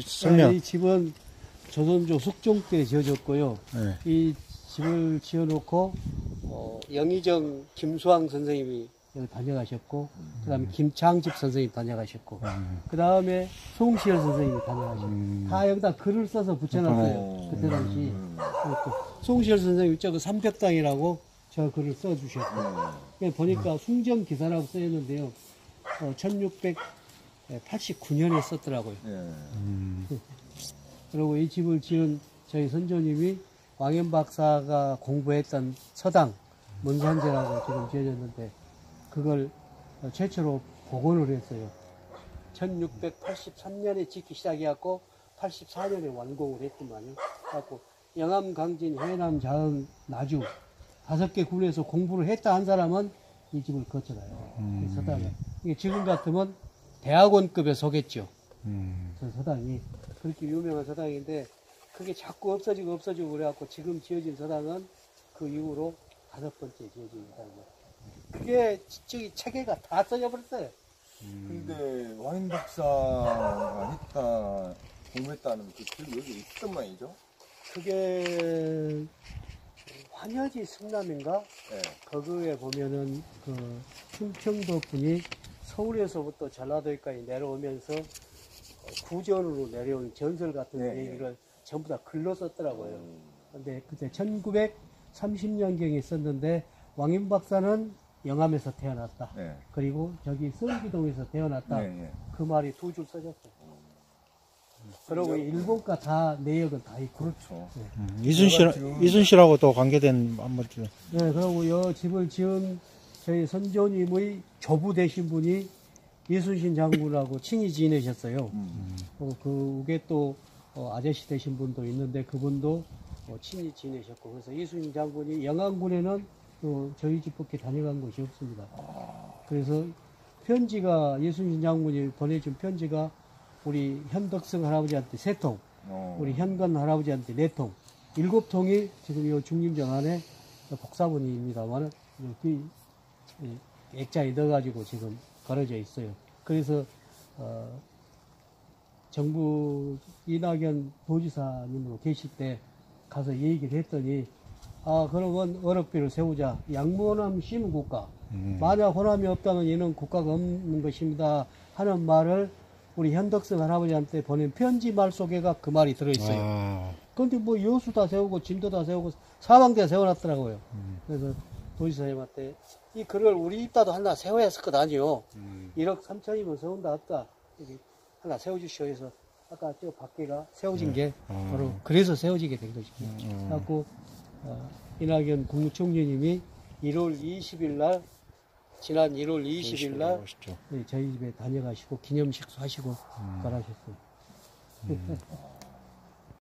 설명. 이 집은 조선조 숙종 때 지어졌고요. 네. 이 집을 지어놓고 어, 영의정 김수왕 선생님이 여기 다녀가셨고, 그 다음에 김창집 선생님 다녀가셨고, 음. 그 다음에 송시열 선생님이 다녀가셨고, 음. 다 여기다 글을 써서 붙여놨어요. 어. 그때 당시. 그리고 송시열 선생님이 저거 삼벽당이라고 저 글을 써주셨고, 예, 보니까 숭정 기사라고 써있는데요. 어, 1689년에 썼더라고요. 예. 음. 그리고 이 집을 지은 저희 선조님이 왕현 박사가 공부했던 서당 문산제라고 지금 지어졌는데 그걸 최초로 복원을 했어요. 1683년에 짓기 시작해갖고 84년에 완공을 했더만요. 갖고 영암, 강진, 해남, 자흥, 나주 다섯 개 군에서 공부를 했다 한 사람은 이 집을 거쳐가요. 이 서당에. 이게 지금 같으면 대학원급에 속했죠. 음. 저 서당이 그렇게 유명한 서당인데 그게 자꾸 없어지고 없어지고 그래갖고 지금 지어진 서당은 그 이후로 다섯 번째 지어진 서당이에요. 그게 저기 체계가 다 써져버렸어요. 근데 와인 박사가 했다 공부했다는 그 글이 여기 있던 모양이죠? 그게 환여지 승남인가? 예. 거기에 보면은 그 충청도 분이 서울에서부터 전라도에까지 내려오면서 구전으로 내려온 전설 같은 네. 얘기를 전부 다 글로 썼더라고요. 근데 그때 1930년경에 썼는데 왕인 박사는 영암에서 태어났다. 네. 그리고 저기 성기동에서 태어났다. 네, 네. 그 말이 두 줄 써졌어요. 그리고 일본과 다 내역은 다 있고. 그렇죠. 음. 이순실, 이순실하고 또 관계된 한번 좀. 네, 그리고 이 집을 지은 저희 선조님의 조부 되신 분이 이순신 장군하고 친히 지내셨어요. 음. 어, 그게 또 어, 아저씨 되신 분도 있는데 그분도 어, 친히 지내셨고 그래서 이순신 장군이 영안군에는 어, 저희 집밖에 다녀간 곳이 없습니다. 그래서 편지가 이순신 장군이 보내준 편지가 우리 현덕성 할아버지한테 세 통, 어. 우리 현관 할아버지한테 네 통, 일곱 통이 지금 이 중림정 안에 복사본입니다만 여기 이 액자에 넣어가지고 지금 걸어져 있어요. 그래서 어, 정부 이낙연 도지사님으로 계실 때 가서 얘기를 했더니 아 그러면 어록비를 세우자 양문함 씨는 국가 음. 만약 호남이 없다면 이는 국가가 없는 것입니다 하는 말을 우리 현덕성 할아버지한테 보낸 편지 말 속에가 그 말이 들어있어요. 아, 근데 뭐 여수 다 세우고 진도 다 세우고 사방대 세워놨더라고요. 그래서 도지사님한테 이 글을 우리 입다도 하나 세워야 했을 것 아니요. 1억 3천이면 세운다 없다. 이렇게 하나 세워주시오 해서 아까 저 밖에가 세워진 게 아. 바로 그래서 세워지게 된 것이죠. 음. 그래갖고 어, 이낙연 국무총리님이 1월 20일 날 지난 1월 20일 날 멋있죠. 네, 저희 집에 다녀가시고 기념식 하시고 가라셨어요.